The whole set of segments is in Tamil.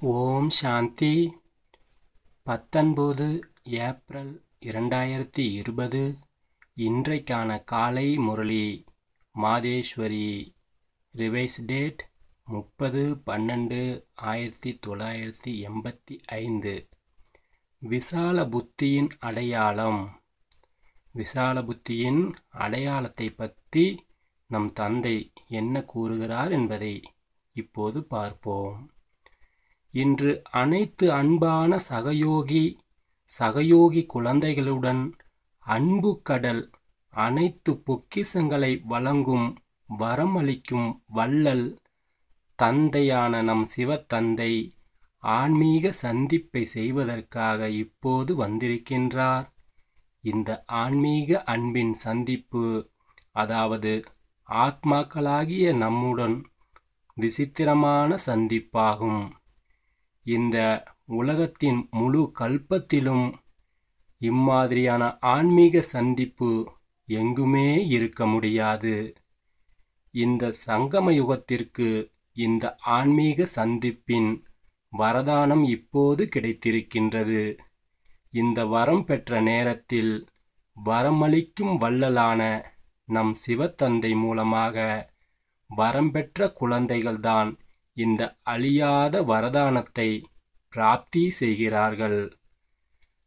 ஓம் சாந்தி. பத்தொன்பது ஏப்ரல் இரண்டாயிரத்தி இருபது இன்றைக்கான காலை முரளி மாதேஸ்வரி. ரிவைஸ் டேட் முப்பது பன்னெண்டு ஆயிரத்தி தொள்ளாயிரத்தி எண்பத்தி ஐந்து. விசால புத்தியின் அடையாளம். விசால புத்தியின் அடையாளத்தை பற்றி நம் தந்தை என்ன கூறுகிறார் என்பதை இப்போது பார்ப்போம். இன்று அனைத்து அன்பான சகயோகி சகயோகி குழந்தைகளுடன் அன்பு கடல் அனைத்து பொக்கிசங்களை வழங்கும் வரமளிக்கும் வள்ளல் தந்தையான நம் சிவத்தந்தை ஆன்மீக சந்திப்பை செய்வதற்காக இப்போது வந்திருக்கின்றார். இந்த ஆன்மீக அன்பின் சந்திப்பு அதாவது ஆத்மாக்களாகிய நம்முடன் விசித்திரமான சந்திப்பாகும். இந்த உலகத்தின் முழு கல்பத்திலும் இம்மாதிரியான ஆன்மீக சந்திப்பு எங்குமே இருக்க முடியாது. இந்த சங்கம யுகத்திற்கு இந்த ஆன்மீக சந்திப்பின் வரதானம் இப்போது கிடைத்திருக்கின்றது. இந்த வரம் பெற்ற நேரத்தில் வரமளிக்கும் வள்ளலான நம் சிவத்தந்தை மூலமாக வரம் பெற்ற குழந்தைகள்தான் இந்த அழியாத வரதானத்தை பிராப்தி செய்கிறார்கள்.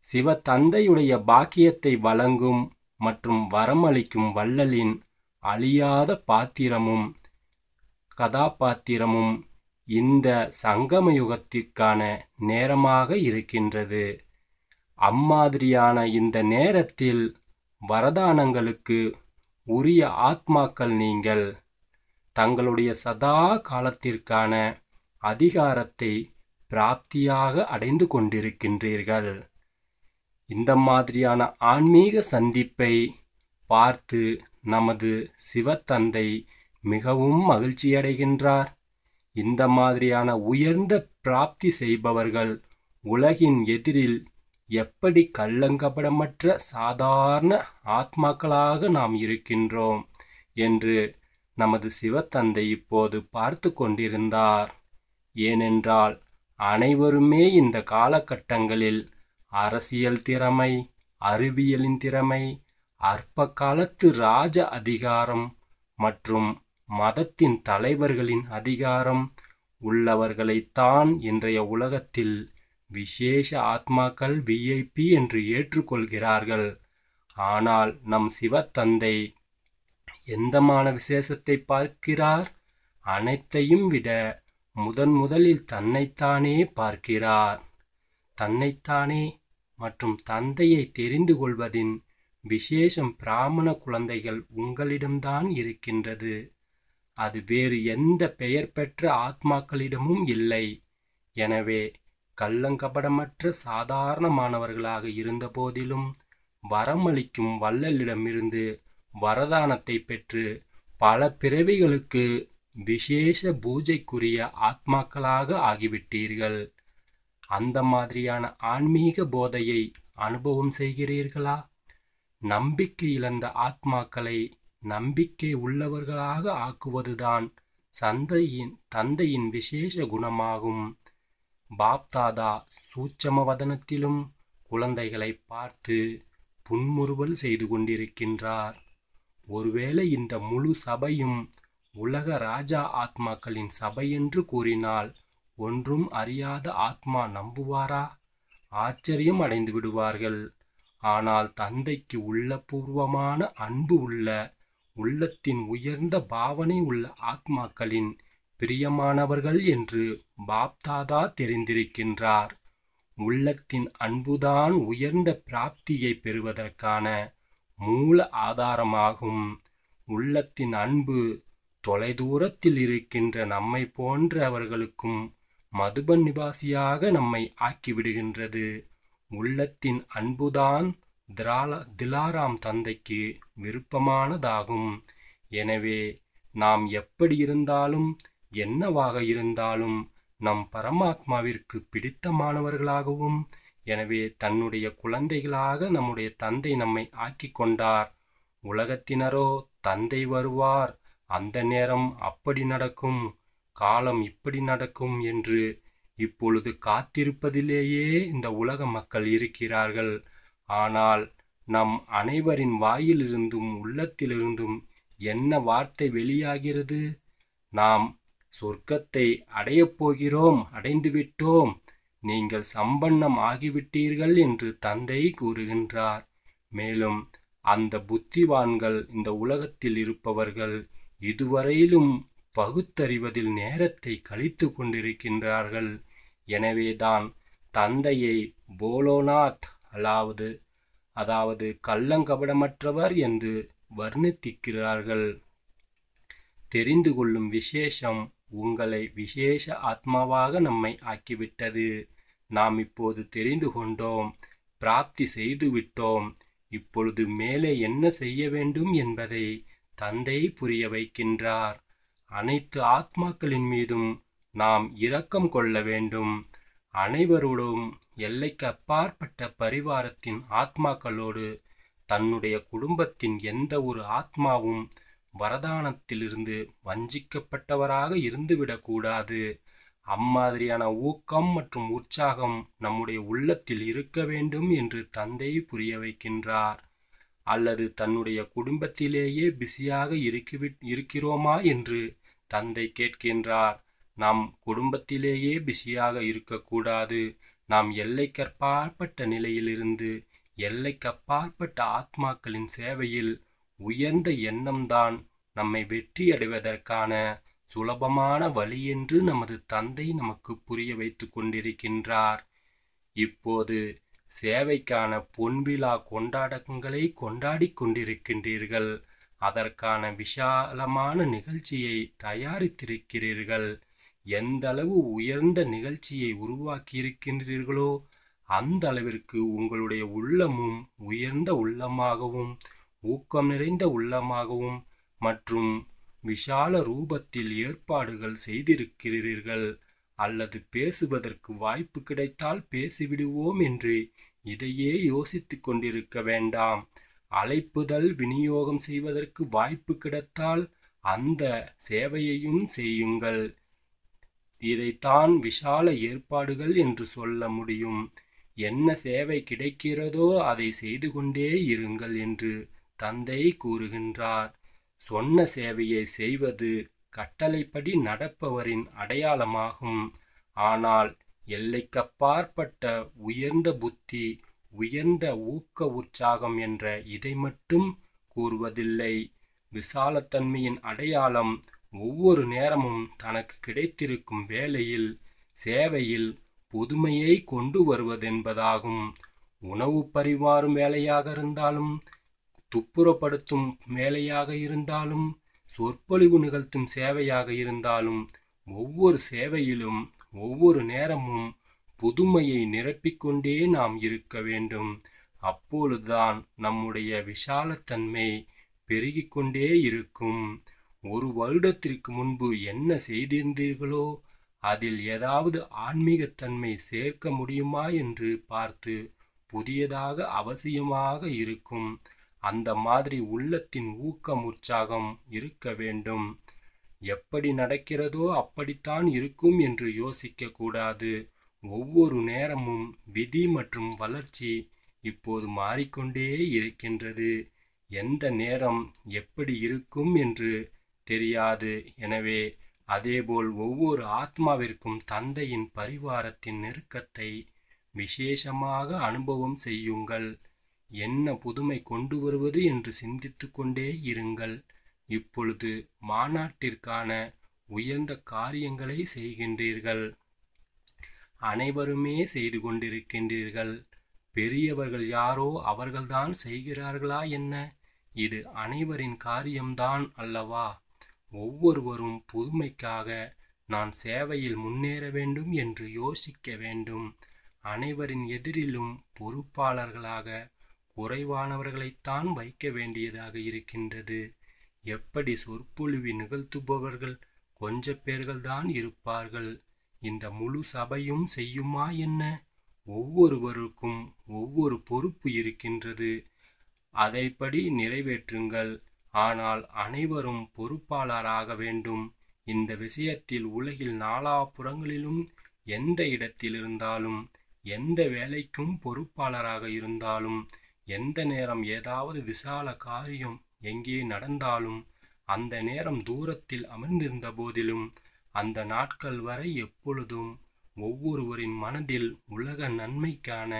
சிவ தந்தையுடைய பாக்கியத்தை வழங்கும் மற்றும் வரமளிக்கும் வள்ளலின் அழியாத பாத்திரமும் கதாபாத்திரமும் இந்த சங்கமயுகத்திற்கான நேரமாக இருக்கின்றது. அம்மாதிரியான இந்த நேரத்தில் வரதானங்களுக்கு உரிய ஆத்மாக்கள் நீங்கள் தங்களுடைய சதா காலத்திற்கான அதிகாரத்தை பிராப்தியாக அடைந்து கொண்டிருக்கின்றீர்கள். இந்த மாதிரியான ஆன்மீக சந்திப்பை பார்த்து நமது சிவத்தந்தை மிகவும் மகிழ்ச்சியடைகின்றார். இந்த மாதிரியான உயர்ந்த பிராப்தி செய்பவர்கள் உலகின் எதிரில் எப்படி கள்ளங்கபடமற்ற சாதாரண ஆத்மாக்களாக நாம் இருக்கின்றோம் என்று நமது சிவத்தந்தை இப்போது பார்த்து கொண்டிருந்தார். ஏனென்றால் அனைவருமே இந்த காலகட்டங்களில் அரசியல் திறமை அறிவியலின் திறமை அற்ப காலத்து ராஜ அதிகாரம் மற்றும் மதத்தின் தலைவர்களின் அதிகாரம் உள்ளவர்களைத்தான் இன்றைய உலகத்தில் விசேஷ ஆத்மாக்கள் விஐபி என்று ஏற்றுக்கொள்கிறார்கள். ஆனால் நம் சிவத்தந்தை எந்தமான விசேஷத்தை பார்க்கிறார்? அனைத்தையும் விட முதன் முதலில் தன்னைத்தானே பார்க்கிறார். தன்னைத்தானே மற்றும் தந்தையை தெரிந்து கொள்வதின் விசேஷம் பிராமண குழந்தைகள் உங்களிடம்தான் இருக்கின்றது. அது வேறு எந்த பெயர் பெற்ற ஆத்மாக்களிடமும் இல்லை. எனவே கள்ளங்கபடமற்ற சாதாரணமானவர்களாக இருந்த போதிலும் வரமளிக்கும் வள்ளலிடமிருந்து வரதானத்தை பெற்று பல பிறவிகளுக்கு விசேஷ பூஜைக்குரிய ஆத்மாக்களாக ஆகிவிட்டீர்கள். அந்த மாதிரியான ஆன்மீக போதையை அனுபவம் செய்கிறீர்களா? நம்பிக்கை இழந்த ஆத்மாக்களை நம்பிக்கை உள்ளவர்களாக ஆக்குவதுதான் சந்தையின் தந்தையின் விசேஷ குணமாகும். பாப்தாதா சூட்சம வதனத்திலும் குழந்தைகளை பார்த்து புன்முறுவல் செய்து கொண்டிருக்கின்றார். ஒருவேளை இந்த முழு சபையும் உலக ராஜா ஆத்மாக்களின் சபை என்று கூறினால் ஒன்றும் அறியாத ஆத்மா நம்புவாரா? ஆச்சரியம் அடைந்து விடுவார்கள். ஆனால் தந்தைக்கு உள்ளபூர்வமான அன்பு உள்ள உள்ளத்தின் உயர்ந்த பாவனை உள்ள ஆத்மாக்களின் பிரியமானவர்கள் என்று பாப்தாதா தெரிந்திருக்கின்றார். உள்ளத்தின் அன்புதான் உயர்ந்த பிராப்தியை பெறுவதற்கான மூல ஆதாரமாகும். உள்ளத்தின் அன்பு தொலைதூரத்தில் இருக்கின்ற நம்மை போன்றவர்களுக்கும் மதுபன் நிவாசியாக நம்மை ஆக்கிவிடுகின்றது. உள்ளத்தின் அன்புதான் திரால திலாராம் தந்தைக்கு விருப்பமானதாகும். எனவே நாம் எப்படி இருந்தாலும் என்னவாக இருந்தாலும் நம் பரமாத்மாவிற்கு பிடித்தமானவர்களாகவும் எனவே தன்னுடைய குழந்தைகளாக நம்முடைய தந்தை நம்மை ஆக்கிக் கொண்டார். உலகத்தினரோ தந்தை வருவார். அந்த நேரம் அப்படி நடக்கும். காலம் இப்படி நடக்கும் என்று இப்பொழுது காத்திருப்பதிலேயே இந்த உலக மக்கள் இருக்கிறார்கள். ஆனால் நம் அனைவரின் வாயிலிருந்தும் உள்ளத்திலிருந்தும் என்ன வார்த்தை வெளியாகிறது? நாம் சொர்க்கத்தை அடையப் போகிறோம் அடைந்துவிட்டோம். நீங்கள் சம்பன்னம் ஆகிவிட்டீர்கள் என்று தந்தை கூறுகின்றார். மேலும் அந்த புத்திவான்கள் இந்த உலகத்தில் இருப்பவர்கள் இதுவரையிலும் பகுத்தறிவதில் நேரத்தை கழித்து கொண்டிருக்கின்றார்கள். எனவேதான் தந்தையை போலோநாத் அதாவது அதாவது கள்ளங்கபடமற்றவர் என்று வர்ணித்திக்கிறார்கள். தெரிந்து கொள்ளும் விசேஷம் உங்களை விசேஷ ஆத்மாவாக நம்மை ஆக்கிவிட்டது. நாம் இப்போது தெரிந்து கொண்டோம் பிராப்தி செய்து விட்டோம். இப்பொழுது மேலே என்ன செய்ய வேண்டும் என்பதை தந்தை புரிய வைக்கின்றார். அனைத்து ஆத்மாக்களின் மீதும் நாம் இரக்கம் கொள்ள வேண்டும். அனைவரோடும் எல்லைக்கு அப்பாற்பட்ட பரிவாரத்தின் ஆத்மாக்களோடு தன்னுடைய குடும்பத்தின் எந்த ஒரு ஆத்மாவும் வரதானத்திலிருந்து வஞ்சிக்கப்பட்டவராக இருந்துவிடக்கூடாது. அம்மாதிரியான ஊக்கம் மற்றும் உற்சாகம் நம்முடைய உள்ளத்தில் இருக்க வேண்டும் என்று தந்தை புரிய வைக்கின்றார். அல்லது தன்னுடைய குடும்பத்திலேயே பிஸியாக இருக்கிவி இருக்கிறோமா என்று தந்தை கேட்கின்றார். நாம் குடும்பத்திலேயே பிஸியாக இருக்கக்கூடாது. நாம் எல்லைக்கற்பாற்பட்ட நிலையிலிருந்து எல்லைக்கப்பாற்பட்ட ஆத்மாக்களின் சேவையில் உயர்ந்த எண்ணம்தான் நம்மை வெற்றி அடைவதற்கான சுலபமான வழி என்று நமது தந்தை நமக்கு புரிய வைத்து கொண்டிருக்கின்றார். இப்போது சேவைக்கான பொன்விழா கொண்டாடங்களை கொண்டாடி கொண்டிருக்கின்றீர்கள். அதற்கான விசாலமான நிகழ்ச்சியை தயாரித்திருக்கிறீர்கள். எந்த அளவு உயர்ந்த நிகழ்ச்சியை உருவாக்கியிருக்கின்றீர்களோ அந்த அளவிற்கு உங்களுடைய உள்ளமும் உயர்ந்த உள்ளமாகவும் ஊக்கம் நிறைந்த உள்ளமாகவும் மற்றும் விஷால ரூபத்தில் ஏற்பாடுகள் செய்திருக்கிறீர்கள். அல்லது பேசுவதற்கு வாய்ப்பு கிடைத்தால் பேசிவிடுவோம் என்று இதையே யோசித்துக் கொண்டிருக்க வேண்டாம். அழைப்புதல் விநியோகம் செய்வதற்கு வாய்ப்பு கிடைத்தால் அந்த சேவையையும் செய்யுங்கள். இதைத்தான் விஷால ஏற்பாடுகள் என்று சொல்ல முடியும். என்ன சேவை கிடைக்கிறதோ அதை செய்து கொண்டே இருங்கள் என்று தந்தை கூறுகின்றார் சொன்ன சேவையை செய்வது கட்டளைப்படி நடப்பவரின் அடையாளமாகும். ஆனால் எல்லைக்கப்பாற்பட்ட உயர்ந்த புத்தி உயர்ந்த ஊக்க உற்சாகம் என்ற இதை மட்டும் கூறுவதில்லை. விசாலத்தன்மையின் அடையாளம் ஒவ்வொரு நேரமும் தனக்கு கிடைத்திருக்கும் வேளையில் சேவையில் புதுமையை கொண்டு வருவதென்பதாகும். உணவு பரிமாறும் வேலையாக இருந்தாலும் துப்புரப்படுத்தும் வேலையாக இருந்தாலும் சொற்பொழிவு நிகழ்த்தும் சேவையாக இருந்தாலும் ஒவ்வொரு சேவையிலும் ஒவ்வொரு நேரமும் புதுமையை நிரப்பிக்கொண்டே நாம் இருக்க வேண்டும். அப்பொழுதுதான் நம்முடைய விஷாலத்தன்மை பெருகிக்கொண்டே இருக்கும். ஒரு வருடத்திற்கு முன்பு என்ன செய்திருந்தீர்களோ அதில் ஏதாவது ஆன்மீகத்தன்மை சேர்க்க முடியுமா என்று பார்த்து புதியதாக அவசியமாக இருக்கும். அந்த மாதிரி உள்ளத்தின் ஊக்கம் உற்சாகம் இருக்க வேண்டும். எப்படி நடக்கிறதோ அப்படித்தான் இருக்கும் என்று யோசிக்க கூடாது. ஒவ்வொரு நேரமும் விதி மற்றும் வளர்ச்சி இப்போது மாறிக்கொண்டே இருக்கின்றது. எந்த நேரம் எப்படி இருக்கும் என்று தெரியாது. எனவே அதேபோல் ஒவ்வொரு ஆத்மாவிற்கும் தந்தையின் பரிவாரத்தின் நெருக்கத்தை விசேஷமாக அனுபவம் செய்யுங்கள். என்ன புதுமை கொண்டு வருவது என்று சிந்தித்து கொண்டே இருங்கள். இப்பொழுது மாநாட்டிற்கான உயர்ந்த காரியங்களை செய்கின்றீர்கள். அனைவருமே செய்து கொண்டிருக்கின்றீர்கள். பெரியவர்கள் யாரோ அவர்கள்தான் செய்கிறார்களா என்ன? இது அனைவரின் காரியம்தான் அல்லவா? ஒவ்வொருவரும் புதுமைக்காக நான் சேவையில் முன்னேற வேண்டும் என்று யோசிக்க வேண்டும். அனைவரின் எதிரிலும் பொறுப்பாளர்களாக குறைவானவர்களைத்தான் வைக்க வேண்டியதாக இருக்கின்றது. எப்படி சொற்பொழிவு நிகழ்த்துபவர்கள் கொஞ்ச பேர்கள்தான் இருப்பார்கள்? இந்த முழு சபையும் செய்யுமா என்ன? ஒவ்வொருவருக்கும் ஒவ்வொரு பொறுப்பு இருக்கின்றது. அதைப்படி நிறைவேற்றுங்கள். ஆனால் அனைவரும் பொறுப்பாளராக வேண்டும். இந்த விஷயத்தில் உலகில் நாலாபுறங்களிலும் எந்த இடத்தில் இருந்தாலும் எந்த வேலைக்கும் பொறுப்பாளராக இருந்தாலும் எந்த நேரம் ஏதாவது விசால காரியம் எங்கே நடந்தாலும் அந்த நேரம் தூரத்தில் அமர்ந்திருந்த போதிலும் அந்த நாட்கள் வரை எப்பொழுதும் ஒவ்வொருவரின் மனதில் உலக நன்மைக்கான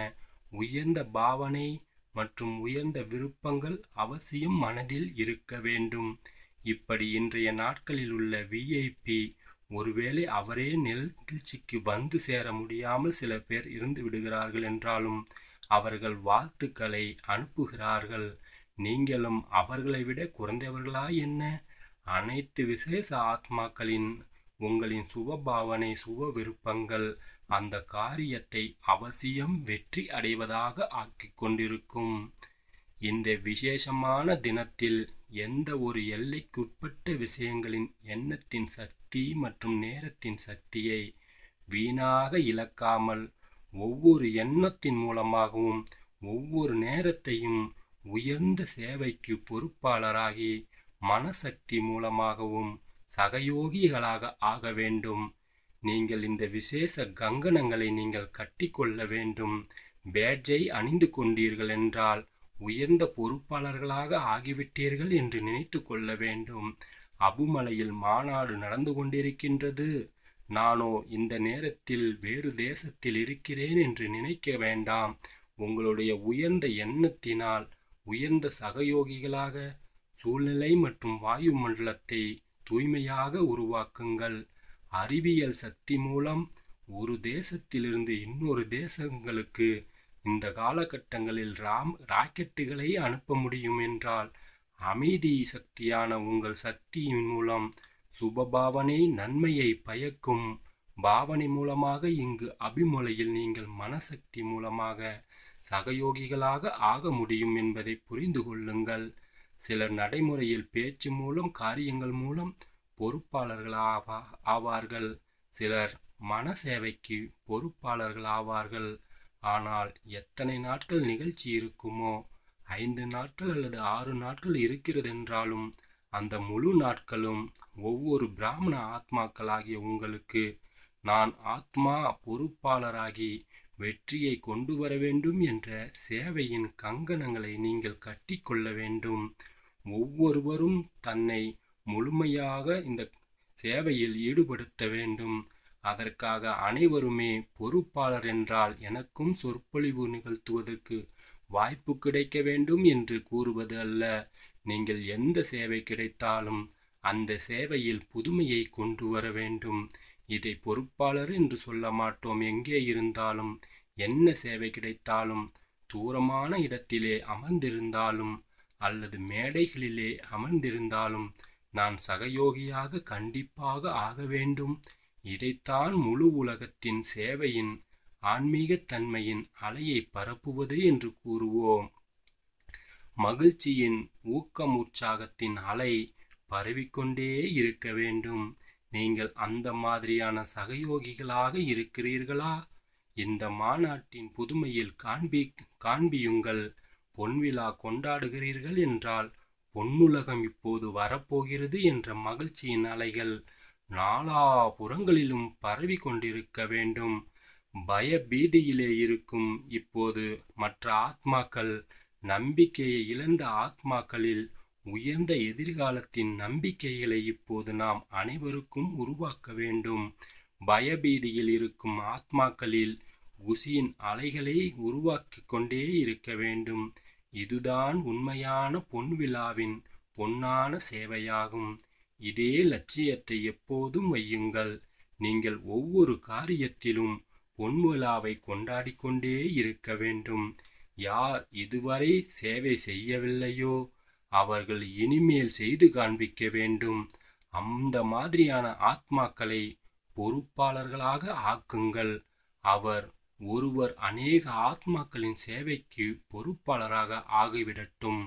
உயர்ந்த பாவனை மற்றும் உயர்ந்த விருப்பங்கள் அவசியம் மனதில் இருக்க வேண்டும். இப்படி இன்றைய நாட்களில் உள்ள விஐபி ஒருவேளை அவரே நிகழ்ச்சிக்கு வந்து சேர முடியாமல் சில பேர் இருந்து விடுகிறார்கள் என்றாலும் அவர்கள் வாழ்த்துக்களை அனுப்புகிறார்கள். நீங்களும் அவர்களை விட குறைந்தவர்களா என்ன? அனைத்து விசேஷ ஆத்மாக்களின் உங்களின் சுபபாவனை சுப விருப்பங்கள் அந்த காரியத்தை அவசியம் வெற்றி அடைவதாக ஆக்கிக் கொண்டிருக்கும். இந்த விசேஷமான தினத்தில் எந்த ஒரு எல்லைக்குட்பட்ட விஷயங்களின் எண்ணத்தின் சக்தி மற்றும் நேரத்தின் சக்தியை வீணாக இழக்காமல் ஒவ்வொரு எண்ணத்தின் மூலமாகவும் ஒவ்வொரு நேரத்தையும் உயர்ந்த சேவைக்கு பொறுப்பாளராகி மனசக்தி மூலமாகவும் சகயோகிகளாக ஆக வேண்டும். நீங்கள் இந்த விசேஷ கங்கணங்களை நீங்கள் கட்டிக்கொள்ள வேண்டும். பேட்ஜை அணிந்து கொண்டீர்கள் என்றால் உயர்ந்த பொறுப்பாளர்களாக ஆகிவிட்டீர்கள் என்று நினைத்து கொள்ள வேண்டும். அபுமலையில் மாநாடு நடந்து கொண்டிருக்கின்றது. நானோ இந்த நேரத்தில் வேறு தேசத்தில் இருக்கிறேன் என்று நினைக்க வேண்டாம். உங்களுடைய உயர்ந்த எண்ணத்தினால் உயர்ந்த சகயோகிகளாக சூழ்நிலை மற்றும் வாயுமண்டலத்தை தூய்மையாக உருவாக்குங்கள். அறிவியல் சக்தி மூலம் ஒரு தேசத்திலிருந்து இன்னொரு தேசங்களுக்கு இந்த காலகட்டங்களில் ராம் ராக்கெட்டுகளை அனுப்ப முடியும் என்றால் அமைதி சக்தியான உங்கள் சக்தியின் மூலம் சுபபாவனை நன்மையை பயக்கும் பாவனை மூலமாக இங்கு அபிமுலையில் நீங்கள் மனசக்தி மூலமாக சகயோகிகளாக ஆக முடியும் என்பதை புரிந்து கொள்ளுங்கள். சிலர் நடைமுறையில் பேச்சு மூலம் காரியங்கள் மூலம் பொறுப்பாளர்கள் ஆவார்கள். சிலர் மன சேவைக்கு பொறுப்பாளர்கள் ஆவார்கள் ஆனால் எத்தனை நாட்கள் நிகழ்ச்சி இருக்குமோ? ஐந்து நாட்கள் அல்லது ஆறு நாட்கள் இருக்கிறது என்றாலும் அந்த முழு நாட்களும் ஒவ்வொரு பிராமண ஆத்மாக்களாகிய உங்களுக்கு நான் ஆத்மா பொறுப்பாளராகி வெற்றியை கொண்டு வர வேண்டும் என்ற சேவையின் கங்கணங்களை நீங்கள் கட்டிக்கொள்ள வேண்டும். ஒவ்வொருவரும் தன்னை முழுமையாக இந்த சேவையில் ஈடுபடுத்த வேண்டும். அதற்காக அனைவருமே பொறுப்பாளர் என்றால் எனக்கும் சொற்பொழிவு நிகழ்த்துவதற்கு வாய்ப்பு கிடைக்க வேண்டும் என்று கூறுவது அல்ல. நீங்கள் எந்த சேவை கிடைத்தாலும் அந்த சேவையில் புதுமையை கொண்டு வர வேண்டும். இதை பொறுப்பாளர் என்று சொல்ல மாட்டோம். எங்கே இருந்தாலும் என்ன சேவை கிடைத்தாலும் தூரமான இடத்திலே அமர்ந்திருந்தாலும் அல்லது மேடைகளிலே அமர்ந்திருந்தாலும் நான் சகயோகியாக கண்டிப்பாக ஆக வேண்டும். இதைத்தான் முழு உலகத்தின் சேவையின் ஆன்மீகத் தன்மையின் அலையை பரப்புவது என்று கூறுவோம். மகிழ்ச்சியின் ஊக்கம் உற்சாகத்தின் அலை பரவிக்கொண்டே இருக்க வேண்டும். நீங்கள் அந்த மாதிரியான சகயோகிகளாக இருக்கிறீர்களா? இந்த மாநாட்டின் புதுமையில் காண்பி காண்பியுங்கள். பொன்விழா கொண்டாடுகிறீர்கள் என்றால் பொன்னுலகம் இப்போது வரப்போகிறது என்ற மகிழ்ச்சியின் அலைகள் நாலா புறங்களிலும் பரவி கொண்டிருக்க வேண்டும். பயபீதியிலே இருக்கும் இப்போது மற்ற ஆத்மாக்கள் நம்பிக்கையை இழந்த ஆத்மாக்களில் உயர்ந்த எதிர்காலத்தின் நம்பிக்கைகளை இப்போது நாம் அனைவருக்கும் உருவாக்க வேண்டும். பயபீதியில் இருக்கும் ஆத்மாக்களில் குசியின் அலைகளை உருவாக்கி கொண்டே இருக்க வேண்டும். இதுதான் உண்மையான பொன் விழாவின் பொன்னான சேவையாகும். இதே லட்சியத்தை எப்போதும் வையுங்கள். நீங்கள் ஒவ்வொரு காரியத்திலும் பொன்விழாவை கொண்டாடிக்கொண்டே இருக்க வேண்டும். யார் இதுவரை சேவை செய்யவில்லையோ அவர்கள் இனிமேல் செய்து காண்பிக்க வேண்டும். அந்த மாதிரியான ஆத்மாக்களை பொறுப்பாளர்களாக ஆக்குங்கள். அவர் ஒருவர் அநேக ஆத்மாக்களின் சேவைக்கு பொறுப்பாளராக ஆகிவிடட்டும்.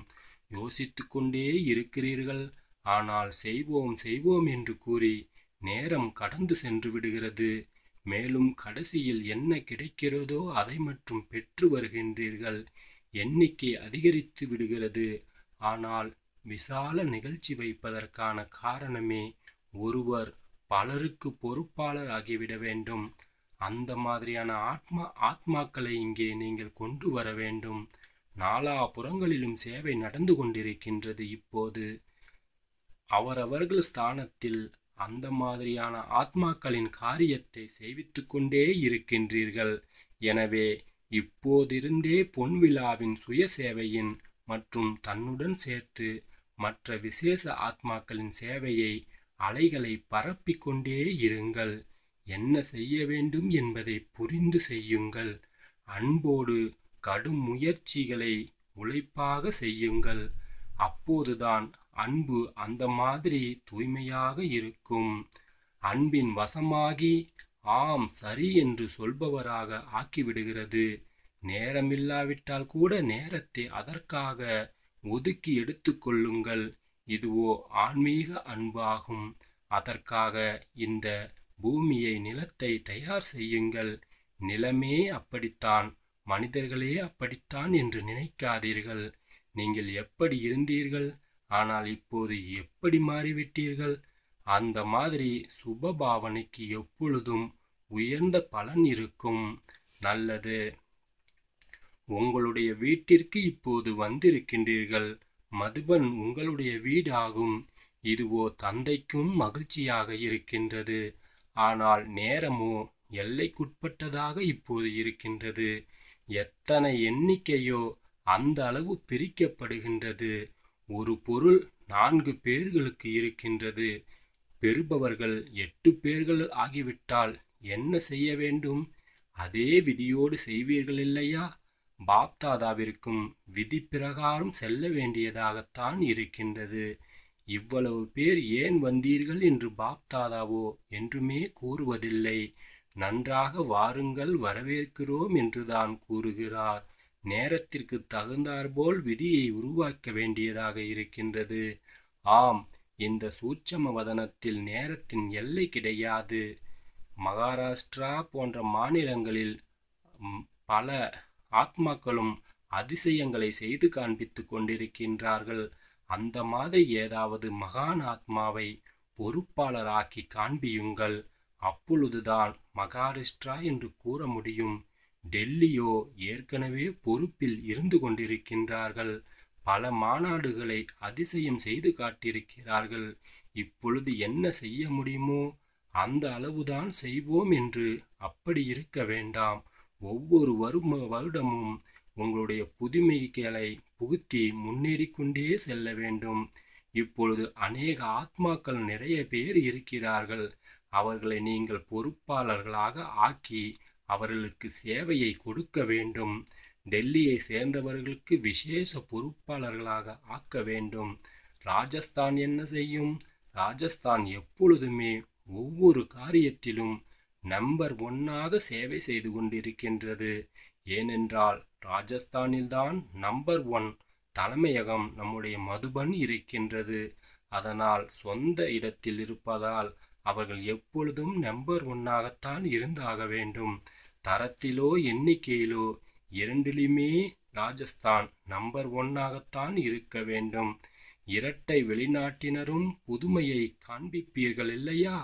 யோசித்து கொண்டே இருக்கிறீர்கள். ஆனால் செய்வோம் செய்வோம் என்று கூறி நேரம் கடந்து சென்று விடுகிறது. மேலும் கடைசியில் என்ன கிடைக்கிறதோ அதை மட்டும் பெற்று வருகின்றீர்கள். எண்ணிக்கை அதிகரித்து விடுகிறது. ஆனால் விசால நிகழ்ச்சி வைப்பதற்கான காரணமே ஒருவர் பலருக்கு பொறுப்பாளர் ஆகிவிட வேண்டும். அந்த மாதிரியான ஆத்மா ஆத்மாக்களை இங்கே நீங்கள் கொண்டு வர வேண்டும். நாலா புறங்களிலும் சேவை நடந்து கொண்டிருக்கின்றது இப்போது. அவரவர்கள் ஸ்தானத்தில் அந்த மாதிரியான ஆத்மாக்களின் காரியத்தை செய்வித்து கொண்டே இருக்கின்றீர்கள். எனவே இப்போதிருந்தே பொன்விழாவின் சுய சேவையின் மற்றும் தன்னுடன் சேர்த்து மற்ற விசேஷ ஆத்மாக்களின் சேவையை அலைகளை பரப்பிக் கொண்டே இருங்கள். என்ன செய்ய வேண்டும் என்பதை புரிந்து செய்யுங்கள். அன்போடு கடும் முயற்சிகளை உழைப்பாக செய்யுங்கள். அப்போதுதான் அன்பு அந்த மாதிரி தூய்மையாக இருக்கும். அன்பின் வசமாகி ஆம் சரி என்று சொல்பவராக ஆக்கிவிடுகிறது. நேரமில்லாவிட்டால் கூட நேரத்தை அதற்காக ஒதுக்கி எடுத்துக்கொள்ளுங்கள் இதுவோ ஆன்மீக அன்பாகும். அதற்காக இந்த பூமியை நிலத்தை தயார் செய்யுங்கள். நிலமே அப்படித்தான் மனிதர்களே அப்படித்தான் என்று நினைக்காதீர்கள். நீங்கள் எப்படி இருந்தீர்கள்? ஆனால் இப்போது எப்படி மாறிவிட்டீர்கள்? அந்த மாதிரி சுபபாவனைக்கு எப்பொழுதும் உயர்ந்த பலன் இருக்கும். நல்லது. உங்களுடைய வீட்டிற்கு இப்போது வந்திருக்கின்றீர்கள். மதுபன் உங்களுடைய வீடாகும். இதுவோ தந்தைக்கும் மகிழ்ச்சியாக இருக்கின்றது. ஆனால் நேரமோ எல்லைக்குட்பட்டதாக இப்போது இருக்கின்றது. எத்தனை எண்ணிக்கையோ அந்த அளவு பிரிக்கப்படுகின்றது. ஒரு பொருள் நான்கு பேர்களுக்கு இருக்கின்றது. பெறுபவர்கள் எட்டு பேர்கள் ஆகிவிட்டால் என்ன செய்ய வேண்டும்? அதே விதியோடு செய்வீர்கள் இல்லையா? பாப்தாதாவிற்கும் விதி பிரகாரம் செல்ல வேண்டியதாகத்தான் இருக்கின்றது. இவ்வளவு பேர் ஏன் வந்தீர்கள் என்று பாப்தாதாவோ என்றுமே கூறுவதில்லை. நன்றாக வாருங்கள் வரவேற்கிறோம் என்றுதான் கூறுகிறார். நேரத்திற்கு தகுந்தாற்போல் விதியை உருவாக்க வேண்டியதாக இருக்கின்றது. ஆம் இந்த சூட்சம வதனத்தில் நேரத்தின் எல்லை கிடையாது. மகாராஷ்டிரா போன்ற மாநிலங்களில் பல ஆத்மாக்களும் அதிசயங்களை செய்து காண்பித்து கொண்டிருக்கின்றார்கள். அந்த மாதிரி ஏதாவது மகான் ஆத்மாவை பொறுப்பாளராக்கி காண்பியுங்கள். அப்பொழுதுதான் மகாராஷ்டிரா என்று கூற முடியும். டெல்லியோ ஏற்கனவே பொறுப்பில் இருந்து கொண்டிருக்கின்றார்கள். பல மாநாடுகளை அதிசயம் செய்து காட்டியிருக்கிறார்கள். இப்பொழுது என்ன செய்ய முடியுமோ அந்த அளவுதான் செய்வோம் என்று அப்படி இருக்க வேண்டாம். ஒவ்வொரு வரும வருடமும் உங்களுடைய புதுமைகளை புகுத்தி முன்னேறி கொண்டே செல்ல வேண்டும். இப்பொழுது அநேக ஆத்மாக்கள் நிறைய பேர் இருக்கிறார்கள். அவர்களை நீங்கள் பொறுப்பாளர்களாக ஆக்கி அவர்களுக்கு சேவையை கொடுக்க வேண்டும். டெல்லியை சேர்ந்தவர்களுக்கு விசேஷ பொறுப்பாளர்களாக ஆக்க வேண்டும். ராஜஸ்தான் என்ன செய்யும்? ராஜஸ்தான் எப்பொழுதுமே ஒவ்வொரு காரியத்திலும் நம்பர் ஒன்னாக சேவை செய்து கொண்டிருக்கின்றது. ஏனென்றால் ராஜஸ்தானில்தான் நம்பர் ஒன் தலைமையகம் நம்முடைய மதுபன் இருக்கின்றது. அதனால் சொந்த இடத்தில் இருப்பதால் அவர்கள் எப்பொழுதும் நம்பர் ஒன்னாகத்தான் இருந்தாக வேண்டும். தரத்திலோ எண்ணிக்கையிலோ இரண்டிலுமே ராஜஸ்தான் நம்பர் ஒன்னாகத்தான் இருக்க வேண்டும். இரட்டை வெளிநாட்டினரும் புதுமையை காண்பிப்பீர்கள் இல்லையா?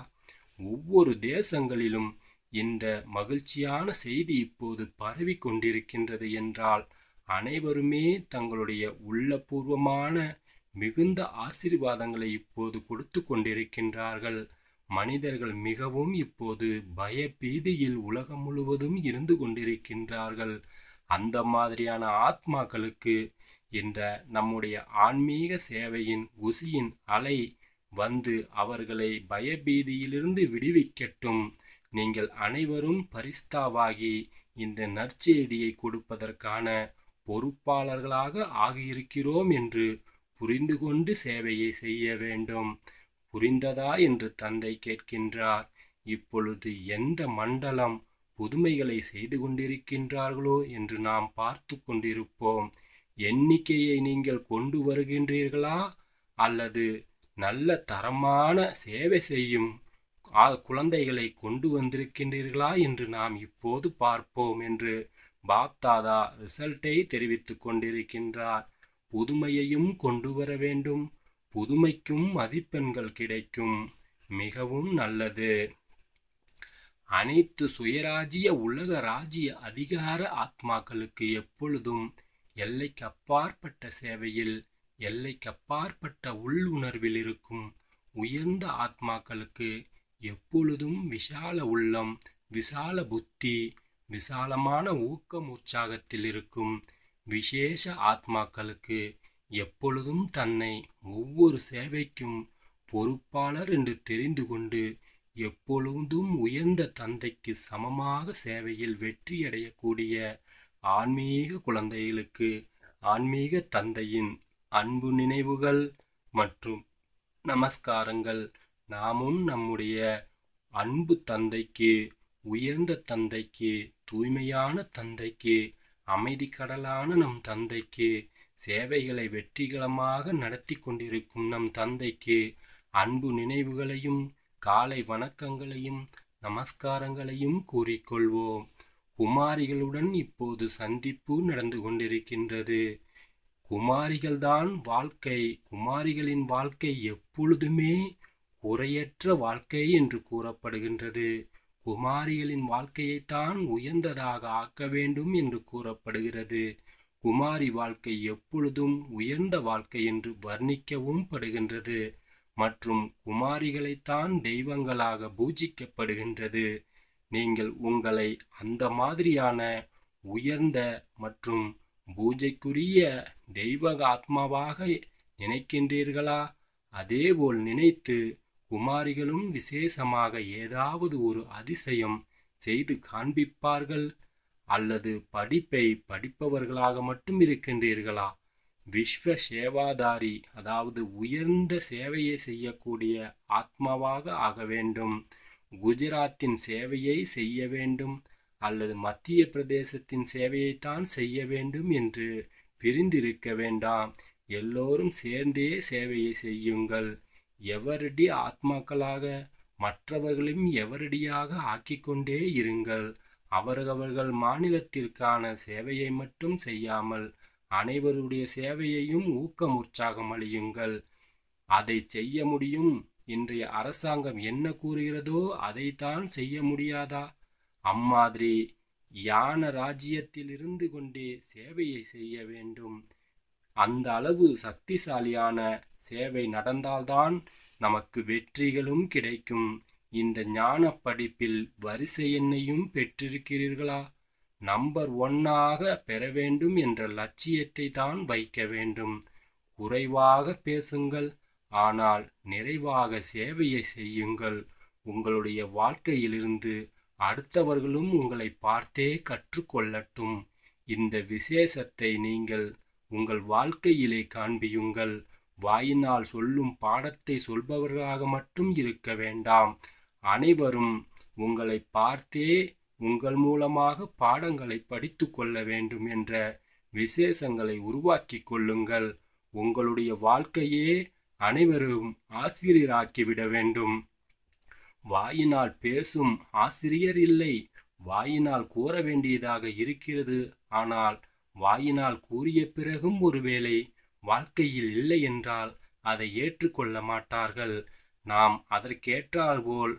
ஒவ்வொரு தேசங்களிலும் இந்த மகிழ்ச்சியான செய்தி இப்போது பரவி கொண்டிருக்கின்றது என்றால் அனைவருமே தங்களுடைய உள்ளபூர்வமான மிகுந்த ஆசீர்வாதங்களை இப்போது கொடுத்து கொண்டிருக்கின்றார்கள். மனிதர்கள் மிகவும் இப்போது பயபீதியில் உலகம் முழுவதும் இருந்து கொண்டிருக்கின்றார்கள். அந்த மாதிரியான ஆத்மாக்களுக்கு இந்த நம்முடைய ஆன்மீக சேவையின் குசியின் அலை வந்து அவர்களை பயபீதியிலிருந்து விடுவிக்கட்டும். நீங்கள் அனைவரும் பரிஸ்தாவாகி இந்த நற்செய்தியை கொடுப்பதற்கான பொறுப்பாளர்களாக ஆகியிருக்கிறோம் என்று புரிந்து கொண்டு சேவையை செய்ய வேண்டும். புரிந்ததா என்று தந்தை கேட்கின்றார். இப்பொழுது எந்த மண்டலம் புதுமைகளை செய்து கொண்டிருக்கின்றார்களோ என்று நாம் பார்த்து கொண்டிருப்போம். எண்ணிக்கையை நீங்கள் கொண்டு வருகின்றீர்களா? அல்லது நல்ல தரமான சேவை செய்யும் குழந்தைகளை கொண்டு வந்திருக்கின்றீர்களா என்று நாம் இப்போது பார்ப்போம் என்று பாப்தாதா ரிசல்ட்டை தெரிவித்துக் கொண்டிருக்கின்றார். புதுமையையும் கொண்டு வர வேண்டும். புதுமைக்கும் மதிப்பெண்கள் கிடைக்கும் மிகவும் நல்லது. அனைத்து சுயராஜ்ய உலக ராஜ்ய அதிகார ஆத்மாக்களுக்கு எப்பொழுதும் எல்லைக்கு அப்பாற்பட்ட சேவையில் எல்லைக்கு அப்பாற்பட்ட உள்ளுணர்வில் இருக்கும் உயர்ந்த ஆத்மாக்களுக்கு எப்பொழுதும் விஷால உள்ளம் விசால புத்தி விசாலமான ஊக்கம் உற்சாகத்தில் இருக்கும் விசேஷ ஆத்மாக்களுக்கு எப்பொழுதும் தன்னை ஒவ்வொரு சேவைக்கும் பொறுப்பாளர் என்று தெரிந்து கொண்டு எப்பொழுதும் உயர்ந்த தந்தைக்கு சமமாக சேவையில் வெற்றியடையக்கூடிய ஆன்மீக குழந்தைகளுக்கு ஆன்மீக தந்தையின் அன்பு நினைவுகள் மற்றும் நமஸ்காரங்கள். நாமும் நம்முடைய அன்பு தந்தைக்கு உயர்ந்த தந்தைக்கு தூய்மையான தந்தைக்கு அமைதி கடலான நம் தந்தைக்கு சேவைகளை வெற்றிகரமாக நடத்தி கொண்டிருக்கும் நம் தந்தைக்கு அன்பு நினைவுகளையும் காலை வணக்கங்களையும் நமஸ்காரங்களையும் கூறிக்கொள்வோம். குமாரிகளுடன் இப்போது சந்திப்பு நடந்து கொண்டிருக்கின்றது. குமாரிகள்தான் வாழ்க்கை. குமாரிகளின் வாழ்க்கை எப்பொழுதுமே குறையற்ற வாழ்க்கை என்று கூறப்படுகின்றது. குமாரிகளின் வாழ்க்கையைத்தான் உயர்ந்ததாக ஆக்க வேண்டும் என்று கூறப்படுகிறது. குமாரி வாழ்க்கை எப்பொழுதும் உயர்ந்த வாழ்க்கை என்று வர்ணிக்கவும் படுகின்றது. மற்றும் குமாரிகளைத்தான் தெய்வங்களாக பூஜிக்கப்படுகின்றது. நீங்கள் உங்களை அந்த மாதிரியான உயர்ந்த மற்றும் பூஜைக்குரிய தெய்வ ஆத்மாவாக நினைக்கின்றீர்களா? அதேபோல் நினைத்து குமாரிகளும் விசேஷமாக ஏதாவது ஒரு அதிசயம் செய்து காண்பிப்பார்கள். அல்லது படிப்பை படிப்பவர்களாக மட்டும் இருக்கின்றீர்களா? விஸ்வ சேவாதாரி அதாவது உயர்ந்த சேவையை செய்யக்கூடிய ஆத்மாவாக ஆக வேண்டும். குஜராத்தின் சேவையை செய்ய வேண்டும் அல்லது மத்திய பிரதேசத்தின் சேவையைத்தான் செய்ய வேண்டும் என்று பிரிந்திருக்க வேண்டாம். எல்லோரும் சேர்ந்தே சேவையை செய்யுங்கள். எவரடி ஆத்மாக்களாக மற்றவர்களையும் எவரடியாக ஆக்கிக்கொண்டே இருங்கள். அவரவர்கள் மாநிலத்திற்கான சேவையை மட்டும் செய்யாமல் அனைவருடைய சேவையையும் ஊக்கம் உற்சாகம் அளியுங்கள். அதை செய்ய முடியும். இன்றைய அரசாங்கம் என்ன கூறுகிறதோ அதைத்தான் செய்ய முடியாதா? அம்மாதிரி யான ராஜ்யத்தில் இருந்து கொண்டே சேவையை செய்ய வேண்டும். அந்த அளவு சக்திசாலியான சேவை நடந்தால்தான் நமக்கு வெற்றிகளும் கிடைக்கும். இந்த ஞான படிப்பில் வரிசை எண்ணையும் பெற்றிருக்கிறீர்களா? நம்பர் ஒன்னாக பெற வேண்டும் என்ற லட்சியத்தை தான் வைக்க வேண்டும். குறைவாக பேசுங்கள் ஆனால் நிறைவாக சேவையை செய்யுங்கள். உங்களுடைய வாழ்க்கையிலிருந்து அடுத்தவர்களும் உங்களை பார்த்தே கற்றுக்கொள்ளட்டும். இந்த விசேஷத்தை நீங்கள் உங்கள் வாழ்க்கையிலே காண்பியுங்கள். வாயினால் சொல்லும் பாடத்தை சொல்பவர்களாக மட்டும் இருக்க வேண்டாம். அனைவரும் உங்களை பார்த்தே உங்கள் மூலமாக பாடங்களை படித்து கொள்ள வேண்டும் என்ற விசேஷங்களை உருவாக்கி கொள்ளுங்கள். உங்களுடைய வாழ்க்கையே அனைவரும் ஆசிரியராக்கிவிட வேண்டும். வாயினால் பேசும் ஆசிரியர் இல்லை. வாயினால் கூற வேண்டியதாக இருக்கிறது. ஆனால் வாயினால் கூறிய பிறகும் ஒருவேளை வாழ்க்கையில் இல்லை என்றால் அதை ஏற்றுக்கொள்ள மாட்டார்கள். நாம் அதற்கேற்றாற்போல்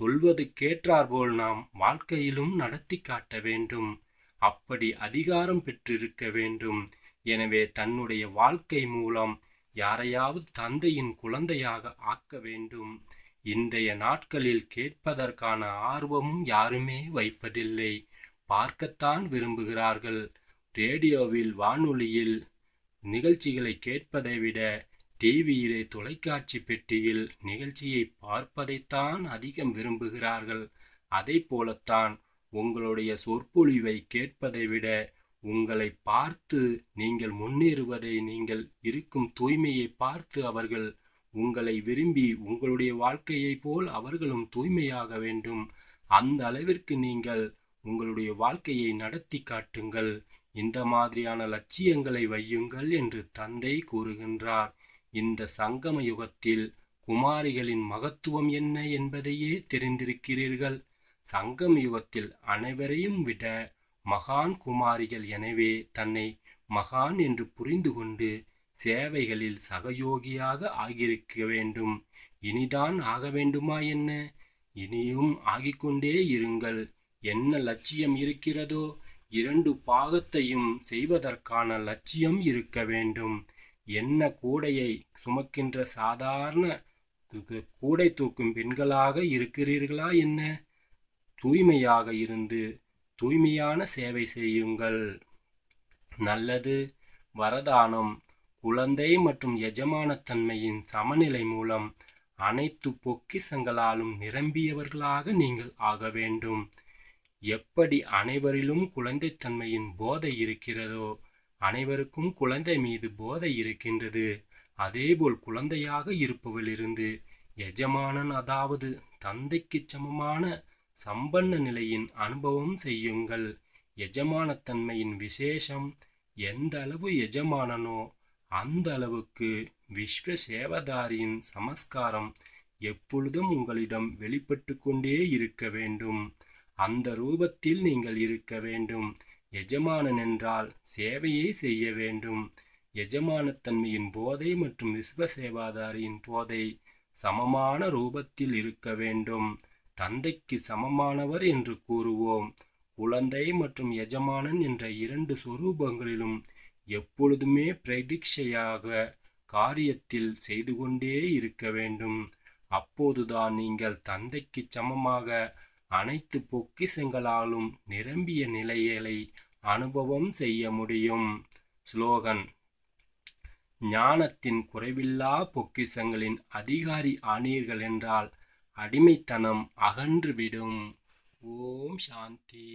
சொல்வதுக்கேற்றாற்போல் நாம் வாழ்க்கையிலும் நடத்தி காட்ட வேண்டும். அப்படி அதிகாரம் பெற்றிருக்க வேண்டும். எனவே தன்னுடைய வாழ்க்கை மூலம் யாரையாவது தந்தையின் குழந்தையாக ஆக்க வேண்டும். இன்றைய நாட்களில் கேட்பதற்கான ஆர்வமும் யாருமே வைப்பதில்லை. பார்க்கத்தான் விரும்புகிறார்கள். ரேடியோவில் வானொலியில் நிகழ்ச்சிகளை கேட்பதை விட டிவியிலே தொலைக்காட்சி பெட்டியில் நிகழ்ச்சியை பார்ப்பதைத்தான் அதிகம் விரும்புகிறார்கள். அதை போலத்தான் உங்களுடைய சொற்பொழிவை கேட்பதை விட உங்களை பார்த்து நீங்கள் முன்னேறுவதை நீங்கள் இருக்கும் தூய்மையை பார்த்து அவர்கள் உங்களை விரும்பி உங்களுடைய வாழ்க்கையைப் போல் அவர்களும் தூய்மையாக வேண்டும். அந்த அளவிற்கு நீங்கள் உங்களுடைய வாழ்க்கையை நடத்தி காட்டுங்கள். இந்த மாதிரியான லட்சியங்களை வையுங்கள் என்று தந்தை கூறுகின்றார். இந்த சங்கம யுகத்தில் குமாரிகளின் மகத்துவம் என்ன என்பதையே தெரிந்திருக்கிறீர்கள். சங்கம யுகத்தில் அனைவரையும் விட மகான் குமாரிகள் எனவே தன்னை மகான் என்று புரிந்து கொண்டு சேவைகளில் சகயோகியாக ஆகியிருக்க வேண்டும். இனிதான் ஆக வேண்டுமா என்ன? இனியும் ஆகிக்கொண்டே இருங்கள். என்ன லட்சியம் இருக்கிறதோ இரண்டு பாகத்தையும் செய்வதற்கான லட்சியம் இருக்க வேண்டும். என்ன கூடையை சுமக்கின்ற சாதாரண கூடை தூக்கும் பெண்களாக இருக்கிறீர்களா என்ன? தூய்மையாக இருந்து தூய்மையான சேவை செய்யுங்கள். நல்லது. வரதானம். குழந்தை மற்றும் எஜமானத்தன்மையின் சமநிலை மூலம் அனைத்து பொக்கிசங்களாலும் நிரம்பியவர்களாக நீங்கள் ஆக வேண்டும். எப்படி அனைவரிலும் குழந்தைத்தன்மையின் போதை இருக்கிறதோ அனைவருக்கும் குழந்தை மீது போதை இருக்கின்றது. அதேபோல் குழந்தையாக இருப்பவளிருந்து எஜமானன் அதாவது தந்தைக்குச் சமமான சம்பன்ன நிலையின் அனுபவம் செய்யுங்கள். எஜமானத்தன்மையின் விசேஷம் எந்த அளவு எஜமானனோ அந்த அளவுக்கு விஸ்வ சேவதாரியின் சமஸ்காரம் எப்பொழுதும் உங்களிடம் வெளிப்பட்டு கொண்டே இருக்க வேண்டும். அந்த ரூபத்தில் நீங்கள் இருக்க வேண்டும். எஜமானன் என்றால் சேவையை செய்ய வேண்டும். எஜமானத்தன்மையின் போதை மற்றும் விஸ்வ சேவாதாரியின் போதை சமமான ரூபத்தில் இருக்க வேண்டும். தந்தைக்கு சமமானவர் என்று கூறுவோம். குழந்தை மற்றும் எஜமானன் என்ற இரண்டு சொரூபங்களிலும் எப்பொழுதுமே பிரதீட்சையாக காரியத்தில் செய்து கொண்டே இருக்க வேண்டும். அப்போதுதான் நீங்கள் தந்தைக்கு சமமாக அனைத்து பொக்கிசங்களாலும் நிரம்பிய நிலைகளை அனுபவம் செய்ய முடியும். ஸ்லோகன். ஞானத்தின் குறைவில்லா பொக்கிசங்களின் அதிகாரி ஆனீர்கள் என்றால் அடிமைத்தனம் அகன்றுவிடும் ஓம் சாந்தி.